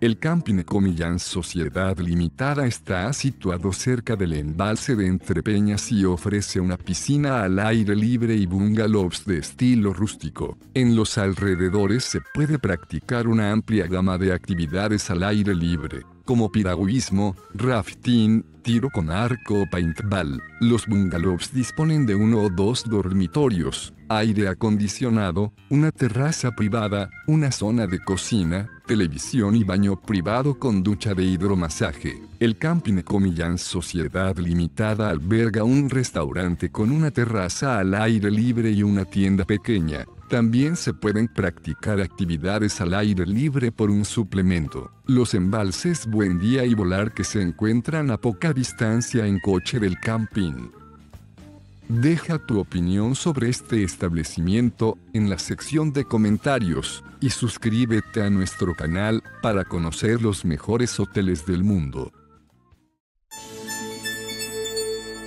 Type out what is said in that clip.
El Camping Comillán Sociedad Limitada está situado cerca del embalse de Entrepeñas y ofrece una piscina al aire libre y bungalows de estilo rústico. En los alrededores se puede practicar una amplia gama de actividades al aire libre, como piragüismo, rafting, tiro con arco o paintball. Los bungalows disponen de uno o dos dormitorios, aire acondicionado, una terraza privada, una zona de cocina, televisión y baño privado con ducha de hidromasaje. El Camping Comillán Sociedad Limitada alberga un restaurante con una terraza al aire libre y una tienda pequeña. También se pueden practicar actividades al aire libre por un suplemento. Los embalses Buen Día y Volar que se encuentran a poca distancia en coche del camping. Deja tu opinión sobre este establecimiento en la sección de comentarios y suscríbete a nuestro canal para conocer los mejores hoteles del mundo.